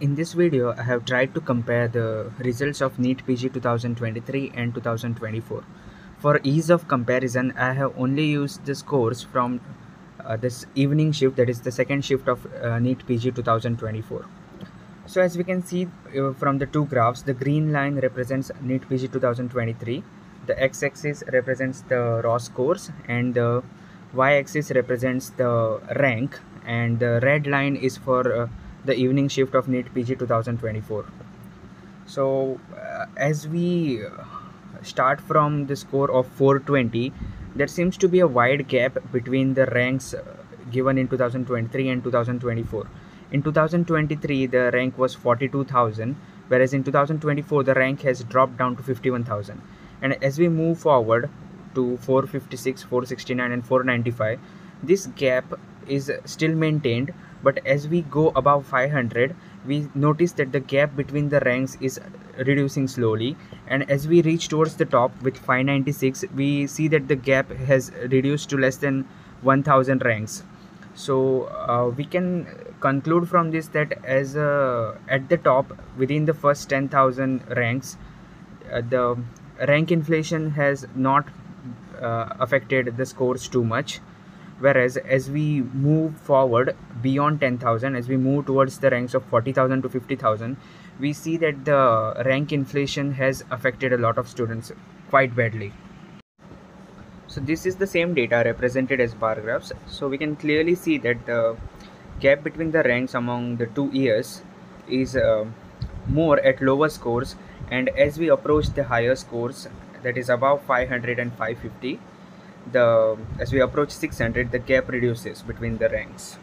In this video, I have tried to compare the results of NEET PG 2023 and 2024. For ease of comparison, I have only used the scores from uh, this evening shift, that is the second shift of uh, NEET PG 2024. So as we can see uh, from the two graphs, the green line represents NEET PG 2023, the x-axis represents the raw scores and the y-axis represents the rank and the red line is for uh, the evening shift of NEET PG 2024. So, uh, as we start from the score of 420, there seems to be a wide gap between the ranks uh, given in 2023 and 2024. In 2023, the rank was 42,000, whereas in 2024, the rank has dropped down to 51,000. And as we move forward to 456, 469, and 495, this gap is still maintained but as we go above 500 we notice that the gap between the ranks is reducing slowly. And as we reach towards the top with 596 we see that the gap has reduced to less than 1000 ranks. So uh, we can conclude from this that as uh, at the top within the first 10000 ranks uh, the rank inflation has not uh, affected the scores too much whereas as we move forward beyond 10000 as we move towards the ranks of 40000 to 50000 we see that the rank inflation has affected a lot of students quite badly. So this is the same data represented as bar graphs. So we can clearly see that the gap between the ranks among the two years is uh, more at lower scores and as we approach the higher scores that is above 500 and 550 the as we approach 600 the gap reduces between the ranks